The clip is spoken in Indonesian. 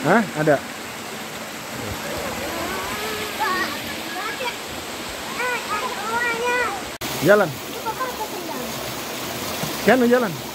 Hah? Ada. Jalan. Kan jalan.